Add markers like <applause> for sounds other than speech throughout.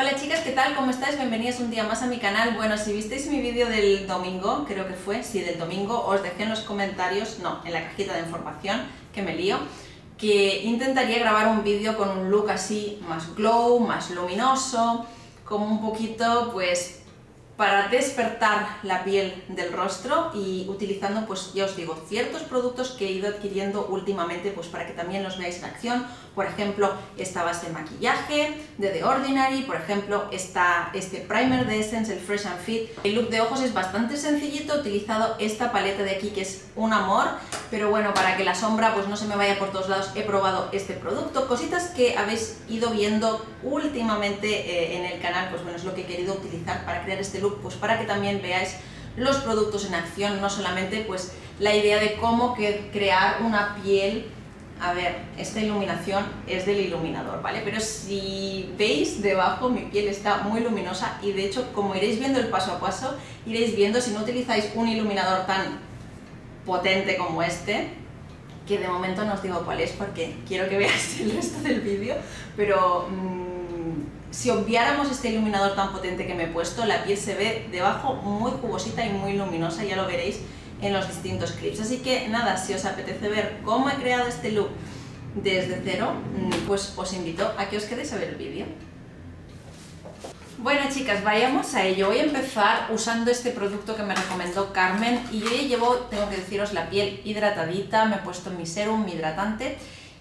Hola chicas, ¿qué tal? ¿Cómo estáis? Bienvenidas un día más a mi canal. Bueno, si visteis mi vídeo del domingo, creo que fue, sí, del domingo, os dejé en los comentarios, no, en la cajita de información, que me lío, que intentaría grabar un vídeo con un look así más glow, más luminoso, como un poquito, pues, para despertar la piel del rostro y utilizando, pues ya os digo, ciertos productos que he ido adquiriendo últimamente pues para que también los veáis en acción. Por ejemplo, esta base de maquillaje de The Ordinary, por ejemplo, esta, este primer de Essence, el Fresh and Fit. El look de ojos es bastante sencillito, he utilizado esta paleta de aquí que es un amor, pero bueno, para que la sombra pues no se me vaya por todos lados, he probado este producto. Cositas que habéis ido viendo últimamente eh, en el canal, pues bueno, es lo que he querido utilizar para crear este look pues para que también veáis los productos en acción, no solamente pues la idea de cómo crear una piel a ver, esta iluminación es del iluminador, ¿vale? Pero si veis debajo, mi piel está muy luminosa y de hecho, como iréis viendo el paso a paso, iréis viendo si no utilizáis un iluminador tan potente como este, que de momento no os digo cuál es porque quiero que veáis el resto del vídeo, pero... Mm, si obviáramos este iluminador tan potente que me he puesto, la piel se ve debajo muy jugosita y muy luminosa, ya lo veréis en los distintos clips. Así que nada, si os apetece ver cómo he creado este look desde cero, mm, pues os invito a que os quedéis a ver el vídeo. Bueno chicas, vayamos a ello. Voy a empezar usando este producto que me recomendó Carmen y yo llevo, tengo que deciros, la piel hidratadita, me he puesto mi serum, mi hidratante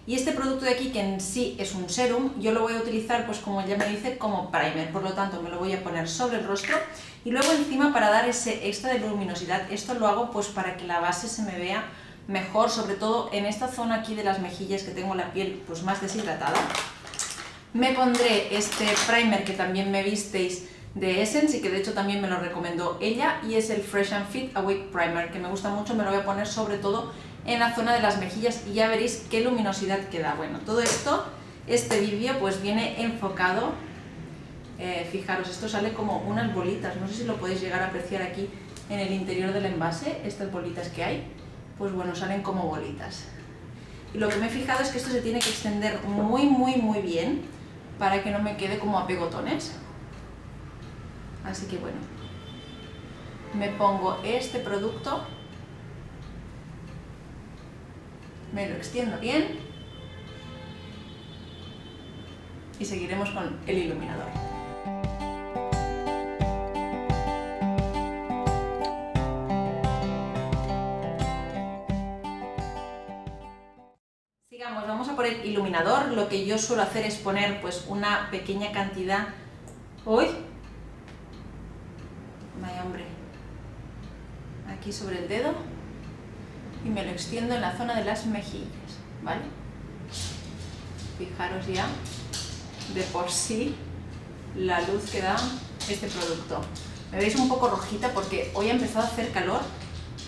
y este producto de aquí, que en sí es un serum, yo lo voy a utilizar, pues como ya me dice, como primer. Por lo tanto, me lo voy a poner sobre el rostro y luego encima para dar ese extra de luminosidad. Esto lo hago pues para que la base se me vea mejor, sobre todo en esta zona aquí de las mejillas que tengo la piel pues más deshidratada. Me pondré este primer que también me visteis de Essence y que de hecho también me lo recomendó ella y es el Fresh and Fit Awake Primer que me gusta mucho, me lo voy a poner sobre todo en la zona de las mejillas y ya veréis qué luminosidad queda. Bueno, todo esto, este vídeo pues viene enfocado, eh, fijaros, esto sale como unas bolitas, no sé si lo podéis llegar a apreciar aquí en el interior del envase, estas bolitas que hay, pues bueno, salen como bolitas. Y lo que me he fijado es que esto se tiene que extender muy, muy, muy bien para que no me quede como a pegotones. Así que bueno, me pongo este producto me lo extiendo bien y seguiremos con el iluminador. Sigamos, vamos a por el iluminador. Lo que yo suelo hacer es poner pues una pequeña cantidad... ¡Uy! Vaya hombre. Aquí sobre el dedo y me lo extiendo en la zona de las mejillas, ¿vale? Fijaros ya de por sí la luz que da este producto. Me veis un poco rojita porque hoy ha empezado a hacer calor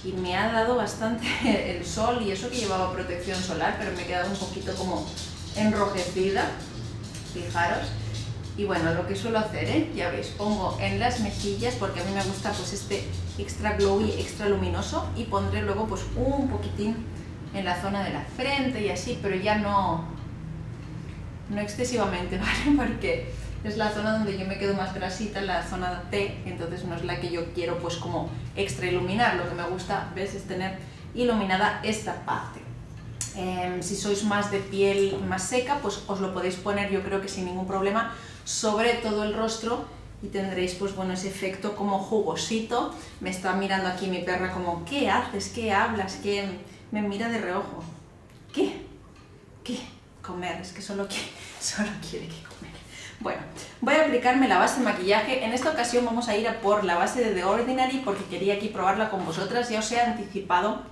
y me ha dado bastante <laughs> el sol y eso que llevaba protección solar, pero me he quedado un poquito como enrojecida, fijaros. Y bueno, lo que suelo hacer, ¿eh? ya veis, pongo en las mejillas porque a mí me gusta pues este extra glowy, extra luminoso y pondré luego pues un poquitín en la zona de la frente y así, pero ya no, no excesivamente, <laughs> ¿vale? Porque es la zona donde yo me quedo más grasita, la zona T, entonces no es la que yo quiero pues como extra iluminar, lo que me gusta, ves, es tener iluminada esta parte. Em, si sois más de piel más seca, pues os lo podéis poner yo creo que sin ningún problema sobre todo el rostro y tendréis pues bueno ese efecto como jugosito. Me está mirando aquí mi perra como ¿qué haces? ¿qué hablas? que me mira de reojo. ¿Qué? ¿Qué? Comer, es que solo, quiere, <laughs> solo quiere que comer. Bueno, voy a aplicarme la base de maquillaje. En esta ocasión vamos a ir a por la base de The Ordinary porque quería aquí probarla con vosotras. Ya os he anticipado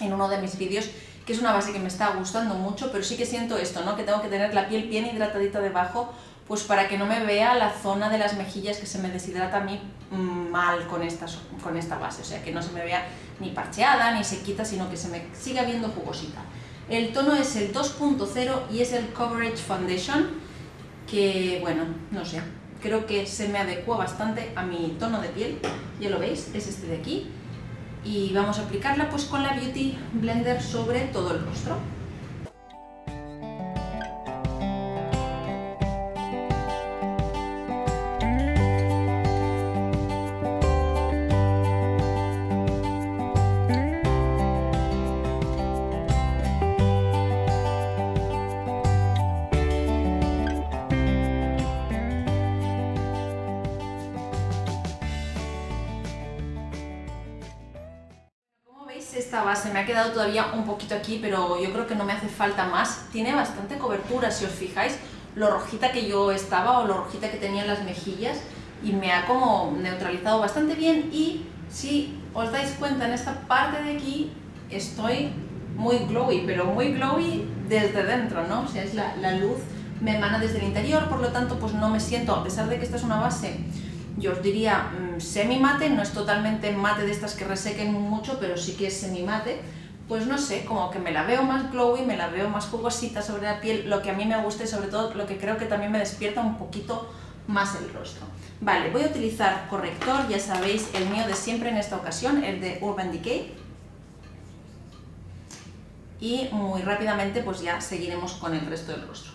en uno de mis vídeos que es una base que me está gustando mucho, pero sí que siento esto, ¿no? Que tengo que tener la piel bien hidratadita debajo pues para que no me vea la zona de las mejillas que se me deshidrata a mí mal con esta, con esta base, o sea, que no se me vea ni parcheada ni sequita, sino que se me siga viendo jugosita. El tono es el 2.0 y es el Coverage Foundation, que bueno, no sé, creo que se me adecua bastante a mi tono de piel, ya lo veis, es este de aquí, y vamos a aplicarla pues con la Beauty Blender sobre todo el rostro. Todavía un poquito aquí, pero yo creo que no me hace falta más. Tiene bastante cobertura, si os fijáis, lo rojita que yo estaba o lo rojita que tenía en las mejillas y me ha como neutralizado bastante bien y si os dais cuenta en esta parte de aquí estoy muy glowy, pero muy glowy desde dentro, ¿no? O sea, es la, la luz me emana desde el interior, por lo tanto pues no me siento, a pesar de que esta es una base yo os diría mm, semi mate, no es totalmente mate de estas que resequen mucho, pero sí que es semi mate, pues no sé, como que me la veo más glowy, me la veo más jugosita sobre la piel, lo que a mí me gusta y sobre todo lo que creo que también me despierta un poquito más el rostro. Vale, voy a utilizar corrector, ya sabéis, el mío de siempre en esta ocasión, el de Urban Decay. Y muy rápidamente pues ya seguiremos con el resto del rostro.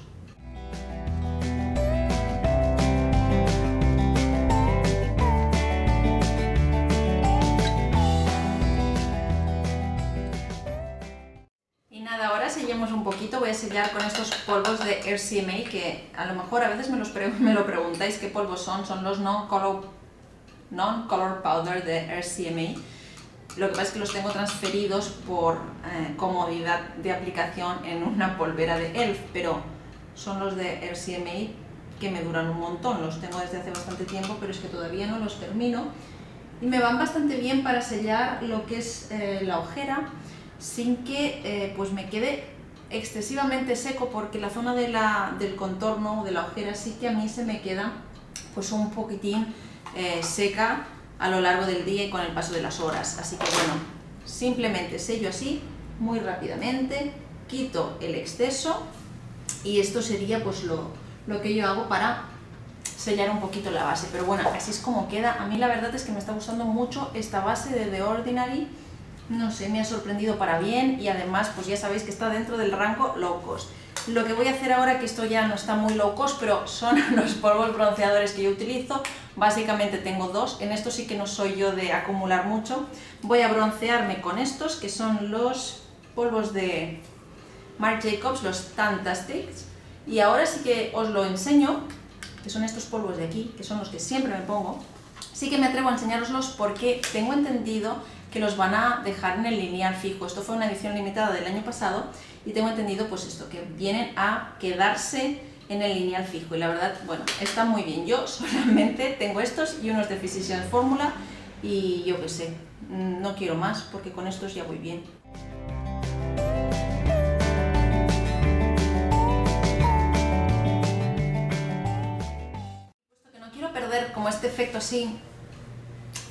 Voy a sellar con estos polvos de RCMA que a lo mejor a veces me, los <laughs> me lo preguntáis qué polvos son, son los non-color non -color powder de RCMA. Lo que pasa es que los tengo transferidos por eh, comodidad de aplicación en una polvera de ELF, pero son los de RCMA que me duran un montón, los tengo desde hace bastante tiempo, pero es que todavía no los termino. Y me van bastante bien para sellar lo que es eh, la ojera, sin que eh, pues me quede excesivamente seco porque la zona del contorno de la ojera sí que a mí se me queda pues un poquitín eh, seca a lo largo del día y con el paso de las horas. Así que bueno, simplemente sello así, muy rápidamente, quito el exceso y esto sería pues lo, lo que yo hago para sellar un poquito la base. Pero bueno, así es como queda. A mí la verdad es que me está gustando mucho esta base de The Ordinary no sé, me ha sorprendido para bien y además pues ya sabéis que está dentro del rango low cost. Lo que voy a hacer ahora, que esto ya no está muy low cost, pero son <laughs> los polvos bronceadores que yo utilizo, básicamente tengo dos, en esto sí que no soy yo de acumular mucho, voy a broncearme con estos, que son los polvos de Marc Jacobs, los Fantastics, y ahora sí que os lo enseño, que son estos polvos de aquí, que son los que siempre me pongo, sí que me atrevo a enseñaroslos porque tengo entendido que los van a dejar en el lineal fijo. Esto fue una edición limitada del año pasado y tengo entendido pues esto, que vienen a quedarse en el lineal fijo y la verdad, bueno, está muy bien. Yo solamente tengo estos y unos de Physicians Fórmula y yo qué sé, no quiero más porque con estos ya voy bien. no quiero perder como este efecto así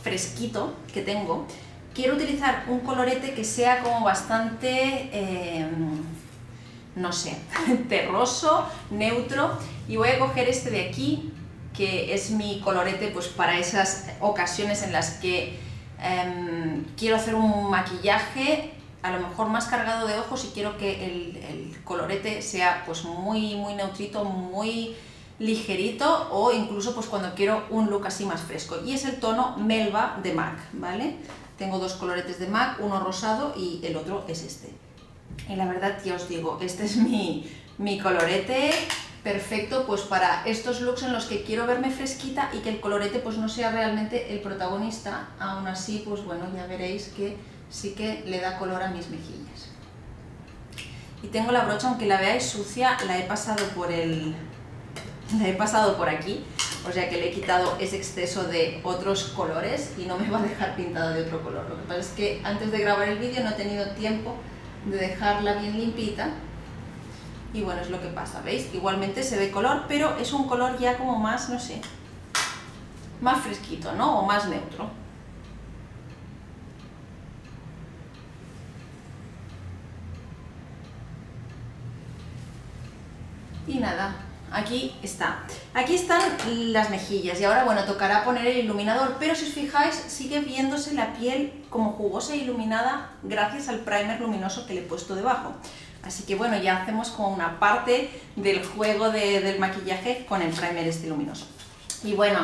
fresquito que tengo, quiero utilizar un colorete que sea como bastante, eh, no sé, <laughs> terroso, neutro, y voy a coger este de aquí, que es mi colorete pues para esas ocasiones en las que em, quiero hacer un maquillaje a lo mejor más cargado de ojos y quiero que el, el, colorete sea pues muy, muy neutrito, muy ligerito o incluso pues cuando quiero un look así más fresco y es el tono Melba de MAC, ¿vale? Tengo dos coloretes de MAC, uno rosado y el otro es este. Y la verdad, ya os digo, este es mi, mi colorete perfecto pues para estos looks en los que quiero verme fresquita y que el colorete pues no sea realmente el protagonista, aún así pues bueno, ya veréis que sí que le da color a mis mejillas. Y tengo la brocha, aunque la veáis sucia, la he pasado por el... la he pasado por aquí o sea que le he quitado ese exceso de otros colores y no me va a dejar pintada de otro color. Lo que pasa es que antes de grabar el vídeo no he tenido tiempo de dejarla bien limpita y bueno, es lo que pasa, ¿veis? Igualmente se ve color, pero es un color ya como más, no sé, más fresquito, ¿no? O más neutro. Y nada, aquí está. Aquí están las mejillas y ahora bueno, tocará poner el iluminador, pero si os fijáis sigue viéndose la piel como jugosa e iluminada gracias al primer luminoso que le he puesto debajo. Así que bueno, ya hacemos como una parte del juego del maquillaje con el primer este luminoso. Y bueno,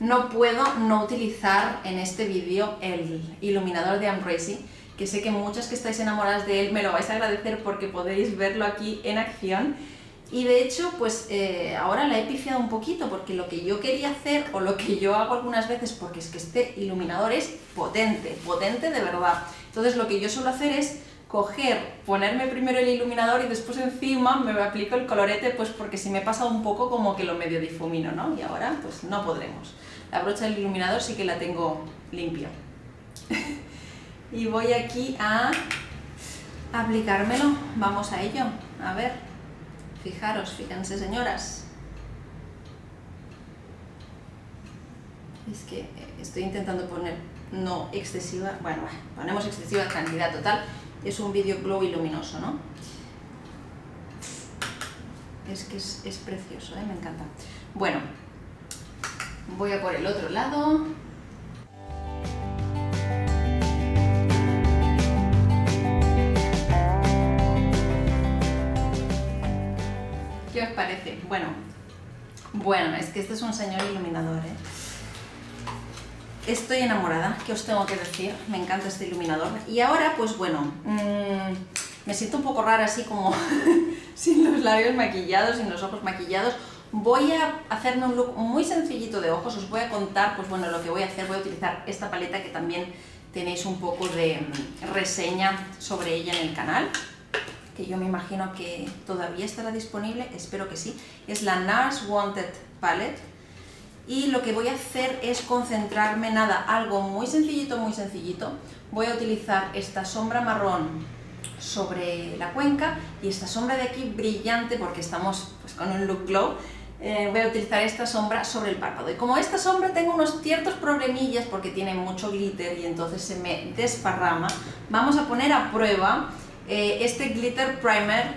no puedo no utilizar en este vídeo el iluminador de Ambracing, que sé que muchas que estáis enamoradas de él me lo vais a agradecer porque podéis verlo aquí en acción y de hecho, pues eh, ahora la he pifiado un poquito porque lo que yo quería hacer o lo que yo hago algunas veces, porque es que este iluminador es potente, potente de verdad. Entonces lo que yo suelo hacer es coger, ponerme primero el iluminador y después encima me aplico el colorete, pues porque si me pasa un poco como que lo medio difumino, ¿no? Y ahora pues no podremos. La brocha del iluminador sí que la tengo limpia. <laughs> y voy aquí a aplicármelo, vamos a ello, a ver, fijaros, fíjense señoras. Es que estoy intentando poner no excesiva, bueno, ponemos excesiva cantidad total, es un vídeo glow y luminoso, ¿no? Es que es, precioso, ¿eh? me encanta. Bueno, voy a por el otro lado. Bueno, es que este es un señor iluminador, ¿eh? Estoy enamorada, ¿qué os tengo que decir? Me encanta este iluminador. Y ahora, pues bueno, mmm, me siento un poco rara así como <laughs> sin los labios maquillados, sin los ojos maquillados. Voy a hacerme un look muy sencillito de ojos, os voy a contar, pues bueno, lo que voy a hacer. Voy a utilizar esta paleta que también tenéis un poco de mm, reseña sobre ella en el canal que yo me imagino que todavía estará disponible, espero que sí. Es la NARS Wanted Palette y lo que voy a hacer es concentrarme, nada, algo muy sencillito, muy sencillito. Voy a utilizar esta sombra marrón sobre la cuenca y esta sombra de aquí brillante porque estamos pues, con un look glow. Eh, voy a utilizar esta sombra sobre el párpado. Y como esta sombra tengo unos ciertos problemillas porque tiene mucho glitter y entonces se me desparrama, vamos a poner a prueba eh, este glitter primer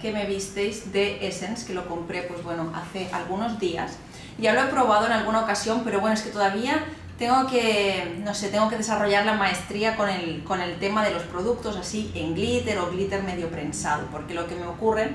que me visteis de Essence, que lo compré pues bueno, hace algunos días. Ya lo he probado en alguna ocasión, pero bueno, es que todavía tengo que, no sé, tengo que desarrollar la maestría con el, con el tema de los productos así en glitter o glitter medio prensado, porque lo que me ocurre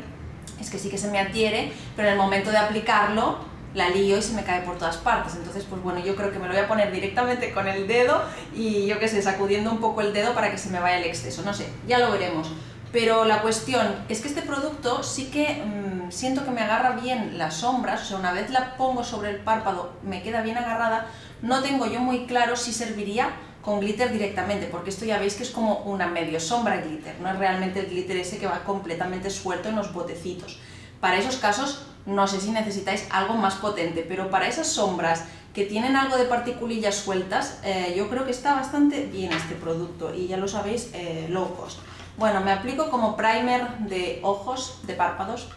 es que sí que se me adhiere, pero en el momento de aplicarlo la lío y se me cae por todas partes. Entonces, pues bueno, yo creo que me lo voy a poner directamente con el dedo y yo qué sé, sacudiendo un poco el dedo para que se me vaya el exceso. No sé, ya lo veremos. Pero la cuestión es que este producto sí que mm, siento que me agarra bien las sombras, o sea, una vez la pongo sobre el párpado me queda bien agarrada, no tengo yo muy claro si serviría con glitter directamente, porque esto ya veis que es como una medio sombra glitter, no es realmente el glitter ese que va completamente suelto en los botecitos. Para esos casos no sé si necesitáis algo más potente, pero para esas sombras que tienen algo de particulillas sueltas, eh, yo creo que está bastante bien este producto y ya lo sabéis, eh, low cost. Bueno, me aplico como primer de ojos, de párpados,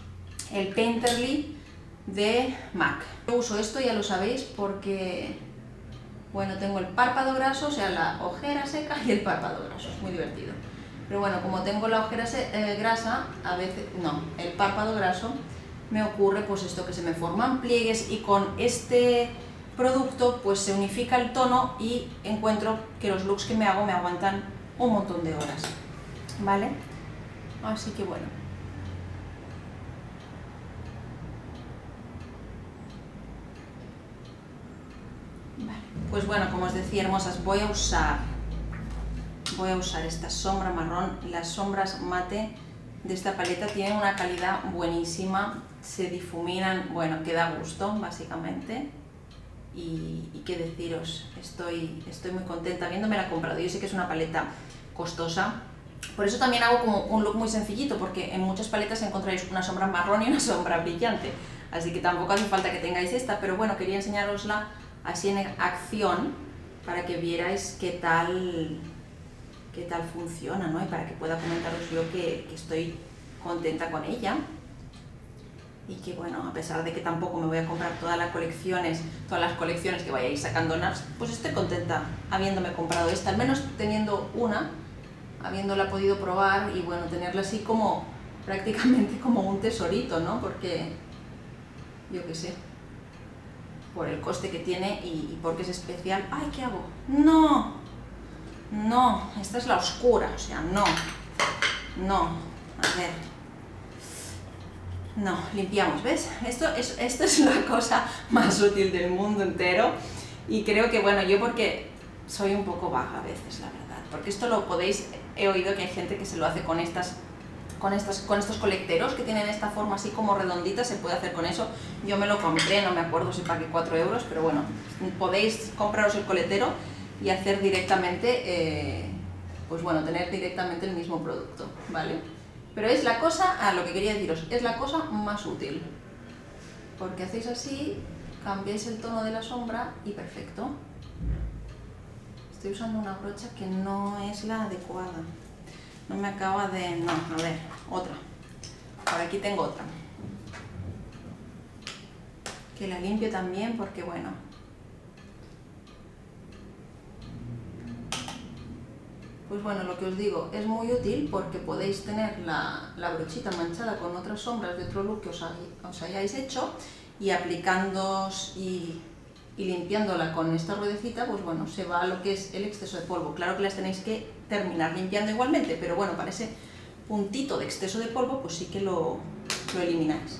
el Painterly de MAC. Yo uso esto, ya lo sabéis, porque bueno, tengo el párpado graso, o sea, la ojera seca y el párpado graso, es muy divertido. Pero bueno, como tengo la ojera eh, grasa, a veces, no, el párpado graso, me ocurre pues esto que se me forman pliegues y con este producto pues se unifica el tono y encuentro que los looks que me hago me aguantan un montón de horas. ¿vale? Así que bueno. Pues bueno, como os decía, hermosas, voy a usar voy a usar esta sombra marrón. Las sombras mate de esta paleta tienen una calidad buenísima, se difuminan, bueno, que da gusto, básicamente. Y, y qué deciros, estoy, estoy muy contenta habiéndome la comprado. Yo sé que es una paleta costosa, por eso también hago como un look muy sencillito, porque en muchas paletas encontraréis una sombra marrón y una <laughs> sombra brillante. Así que tampoco hace falta que tengáis esta, pero bueno, quería enseñarosla así en acción para que vierais qué tal, qué tal funciona, ¿no? Y para que pueda comentaros yo que, estoy contenta con ella y que bueno, a pesar de que tampoco me voy a comprar todas las colecciones, todas las colecciones que vayáis sacando NARS, pues estoy contenta habiéndome comprado esta, al menos teniendo una habiéndola podido probar y bueno, tenerla así como prácticamente como un tesorito, ¿no? Porque, yo qué sé, por el coste que tiene y, porque es especial. ¡Ay, qué hago! ¡No! No, esta es la oscura, o sea, no. No, a ver. No, limpiamos, ¿ves? Esto es, esto es la cosa más útil del mundo entero y creo que, bueno, yo porque soy un poco baja a veces, la verdad porque esto lo podéis, he oído que hay gente que se lo hace con estas con, estas, con estos colecteros que tienen esta forma así como redondita, se puede hacer con eso. Yo me lo compré, no me acuerdo si pagué 4 euros, pero bueno, podéis compraros el coletero y hacer directamente eh, pues bueno, tener directamente el mismo producto, ¿vale? Pero es la cosa, a lo que quería deciros, es la cosa más útil. Porque hacéis así, cambiáis el tono de la sombra y perfecto. Estoy usando una brocha que no es la adecuada. No me acaba de... no, a ver, otra. Por aquí tengo otra. Que la limpio también porque, bueno, Pues bueno, lo que os digo, es muy útil porque podéis tener la, brochita manchada con otras sombras de otro look que os, hayáis hecho y aplicándoos y, limpiándola con esta ruedecita, pues bueno, se va a lo que es el exceso de polvo. Claro que las tenéis que terminar limpiando igualmente, pero bueno, para ese puntito de exceso de polvo, pues sí que lo elimináis.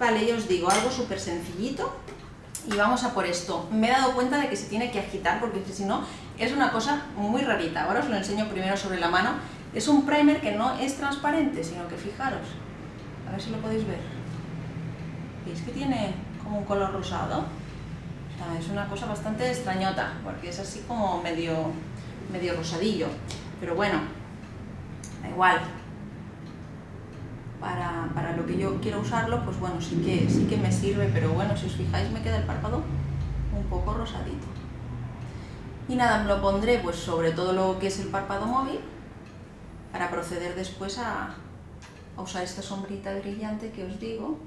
Vale, yo os digo, algo súper sencillito y vamos a por esto. Me he dado cuenta de que se tiene que agitar porque si no es una cosa muy rarita. Ahora os lo enseño primero sobre la mano. Es un primer que no es transparente, sino que fijaros, a ver si lo podéis ver. ¿Veis que tiene como un color rosado? Es una cosa bastante extrañota, porque es así como medio, medio rosadillo. Pero bueno, da igual, para, lo que yo quiero usarlo, pues bueno, sí que, sí que me sirve, pero bueno, si os fijáis me queda el párpado un poco rosadito. Y nada, me lo pondré pues sobre todo lo que es el párpado móvil, para proceder después a, usar esta sombrita brillante que os digo,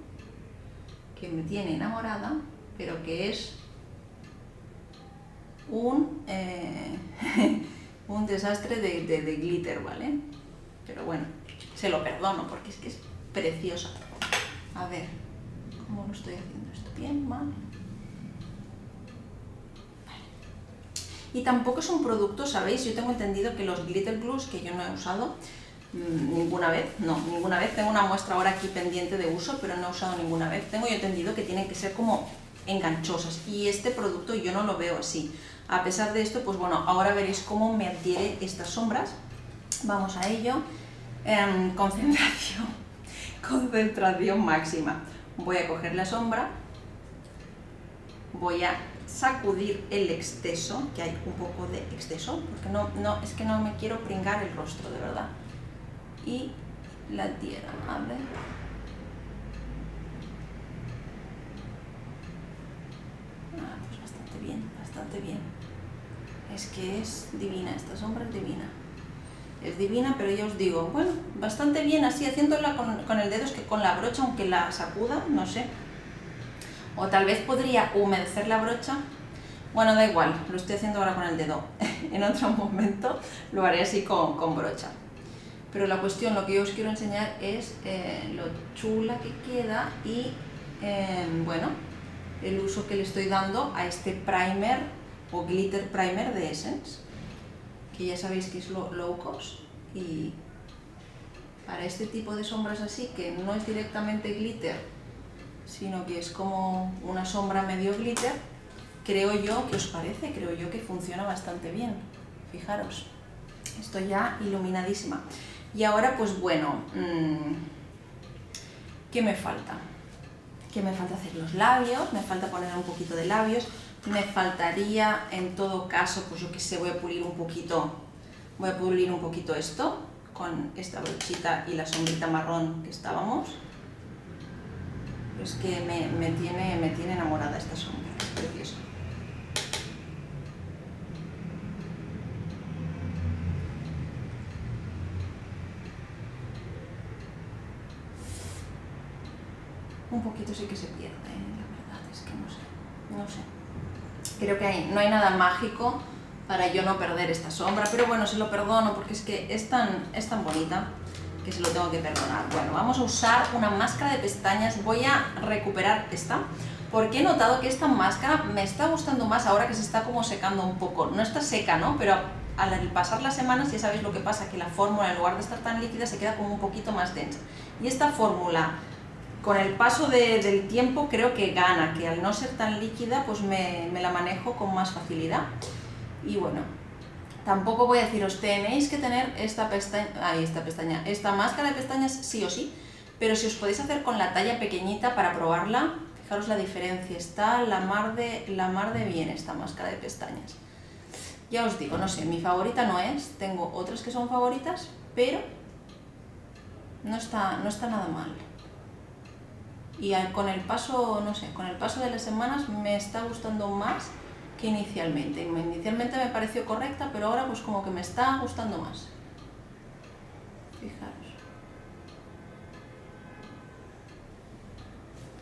que me tiene enamorada, pero que es un, eh, <laughs> un desastre de, de glitter, ¿vale? Pero bueno, se lo perdono porque es que es preciosa. A ver, ¿cómo lo estoy haciendo esto? ¿Bien? ¿Mal? Y tampoco es un producto, ¿sabéis? Yo tengo entendido que los glitter glues, que yo no he usado mm, ninguna vez, no, ninguna vez, tengo una muestra ahora aquí pendiente de uso, pero no he usado ninguna vez. Tengo yo entendido que tienen que ser como enganchosas y este producto yo no lo veo así. A pesar de esto, pues bueno, ahora veréis cómo me adhiere estas sombras. Vamos a ello. Em, <laughs> concentración, concentración máxima. Voy a coger la sombra, voy a sacudir el exceso, que hay un poco de exceso, porque no, no, es que no me quiero pringar el rostro, de verdad. Y la tierra, a ver. Ah, pues bastante bien, bastante bien. Es que es divina, esta sombra es divina es divina, pero yo os digo, bueno, bastante bien así, haciéndola con, el dedo, es que con la brocha, aunque la sacuda, no sé. O tal vez podría humedecer la brocha. Bueno, da igual, lo estoy haciendo ahora con el dedo. <laughs> en otro momento lo haré así con, brocha. Pero la cuestión, lo que yo os quiero enseñar es eh, lo chula que queda y, eh, bueno, el uso que le estoy dando a este primer o glitter primer de Essence que ya sabéis que es low cost y para este tipo de sombras así, que no es directamente glitter, sino que es como una sombra medio glitter, creo yo que os parece, creo yo que funciona bastante bien. Fijaros, estoy ya iluminadísima. Y ahora, pues bueno, mm, ¿qué me falta? ¿Qué me falta hacer? Los labios, me falta poner un poquito de labios. Me faltaría, en todo caso, pues yo que sé, voy a pulir un poquito, voy a pulir un poquito esto con esta brochita y la sombrita marrón que estábamos. Es que me, tiene, me tiene enamorada esta sombra, es preciosa. Un poquito sí que se pierde, ¿eh? la verdad es que no sé, no sé creo que no hay nada mágico para yo no perder esta sombra, pero bueno, se lo perdono porque es que es tan, es tan bonita que se lo tengo que perdonar. Bueno, vamos a usar una máscara de pestañas, voy a recuperar esta, porque he notado que esta máscara me está gustando más ahora que se está como secando un poco. No está seca, ¿no? Pero al pasar las semanas ya sabéis lo que pasa, que la fórmula en lugar de estar tan líquida se queda como un poquito más densa. Y esta fórmula con el paso del tiempo creo que gana, que al no ser tan líquida pues me, la manejo con más facilidad. Y bueno, tampoco voy a deciros, tenéis que tener esta pestaña, ahí esta pestaña, esta máscara de pestañas sí o sí, pero si os podéis hacer con la talla pequeñita para probarla, Fijaros la diferencia, está la mar de, la mar de bien esta máscara de pestañas. Ya os digo, no sé, mi favorita no es, tengo otras que son favoritas, pero no está, no está nada mal. Y con el paso, no sé, con el paso de las semanas me está gustando más que inicialmente. Inicialmente me pareció correcta, pero ahora pues como que me está gustando más. Fijaros.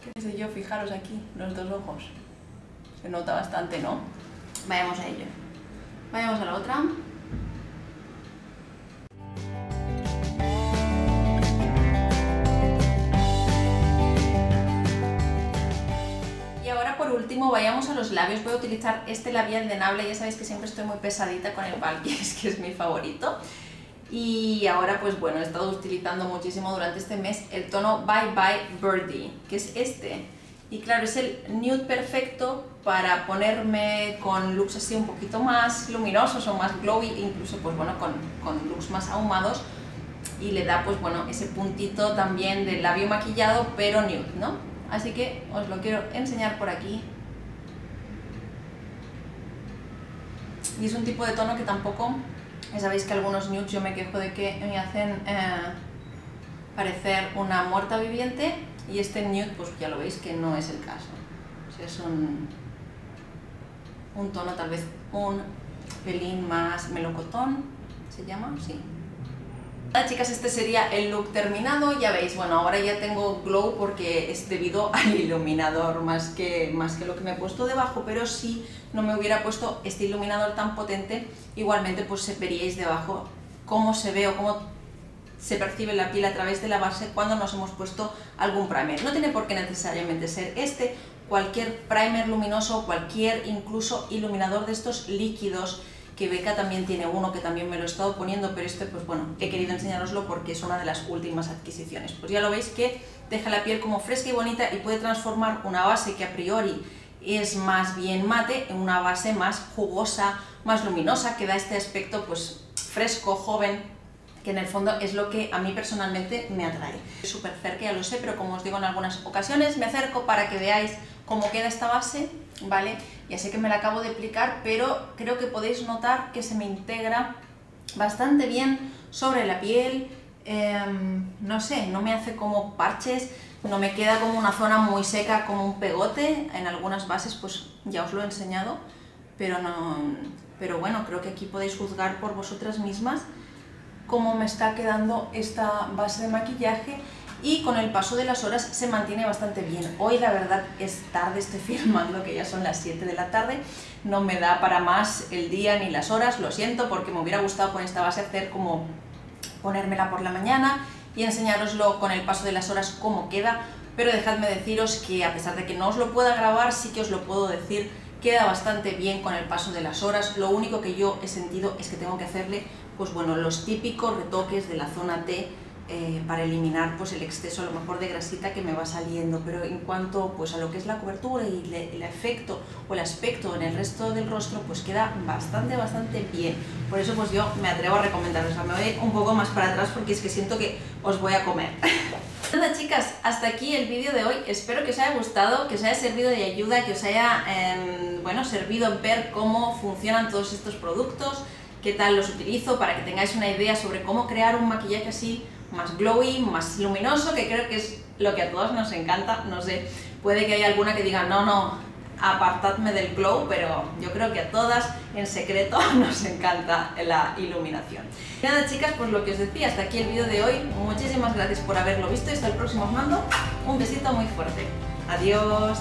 ¿Qué sé yo? Fijaros aquí, los dos ojos. Se nota bastante, ¿no? Vayamos a ello. Vayamos a la otra. Último vayamos a los labios. Voy a utilizar este labial de Nabla. Ya sabéis que siempre estoy muy pesadita con el Valkyries, <laughs> que es mi favorito. Y ahora pues bueno, he estado utilizando muchísimo durante este mes el tono Bye Bye Birdie, que es este. Y claro, es el nude perfecto para ponerme con looks así un poquito más luminosos o más glowy, incluso pues bueno, con, con looks más ahumados y le da pues bueno, ese puntito también del labio maquillado pero nude, ¿no? Así que os lo quiero enseñar por aquí. Y es un tipo de tono que tampoco, ya sabéis que algunos nudes yo me quejo de que me hacen eh, parecer una muerta viviente y este nude pues ya lo veis que no es el caso. O sea, es un, un tono tal vez un pelín más melocotón, ¿se llama? Sí. Hola chicas, este sería el look terminado, ya veis, bueno, ahora ya tengo glow porque es debido <laughs> al iluminador más que, más que lo que me he puesto debajo, pero si no me hubiera puesto este iluminador tan potente, igualmente pues se veríais debajo cómo se ve o cómo se percibe la piel a través de la base cuando nos hemos puesto algún primer. No tiene por qué necesariamente ser este, cualquier primer luminoso, cualquier incluso iluminador de estos líquidos, que Beca también tiene uno que también me lo he estado poniendo, pero este pues bueno, he querido enseñaroslo porque es una de las últimas adquisiciones. Pues ya lo veis que deja la piel como fresca y bonita y puede transformar una base que a priori es más bien mate en una base más jugosa, más luminosa, que da este aspecto pues fresco, joven, que en el fondo es lo que a mí personalmente me atrae. Súper cerca, ya lo sé, pero como os digo en algunas ocasiones, me acerco para que veáis cómo queda esta base, ¿vale? Ya sé que me la acabo de aplicar, pero creo que podéis notar que se me integra bastante bien sobre la piel, em, no sé, no me hace como parches, no me queda como una zona muy seca, como un pegote, en algunas bases pues ya os lo he enseñado, pero, no, pero bueno, creo que aquí podéis juzgar por vosotras mismas cómo me está quedando esta base de maquillaje y con el paso de las horas se mantiene bastante bien. Hoy la verdad es tarde, estoy <laughs> filmando que ya son las 7 de la tarde, no me da para más el día ni las horas, lo siento porque me hubiera gustado con esta base hacer como ponérmela por la mañana y enseñaroslo con el paso de las horas cómo queda, pero dejadme deciros que a pesar de que no os lo pueda grabar, sí que os lo puedo decir queda bastante bien con el paso de las horas, lo único que yo he sentido es que tengo que hacerle pues bueno, los típicos retoques de la zona T eh, para eliminar pues el exceso a lo mejor de grasita que me va saliendo, pero en cuanto pues a lo que es la cobertura y el efecto o el aspecto en el resto del rostro pues queda bastante bastante bien, por eso pues yo me atrevo a recomendarlos, me voy un poco más para atrás porque es que siento que os voy a comer. <laughs> Nada chicas, hasta aquí el vídeo de hoy, espero que os haya gustado, que os haya servido de ayuda, que os haya em, bueno, servido en ver cómo funcionan todos estos productos, qué tal los utilizo, para que tengáis una idea sobre cómo crear un maquillaje así más glowy, más luminoso, que creo que es lo que a todos nos encanta, no sé, puede que haya alguna que diga no, no, apartadme del glow, pero yo creo que a todas en secreto <laughs> nos encanta la iluminación. Y nada chicas, pues lo que os decía, hasta aquí el vídeo de hoy, muchísimas gracias por haberlo visto y hasta el próximo os mando un besito muy fuerte. Adiós.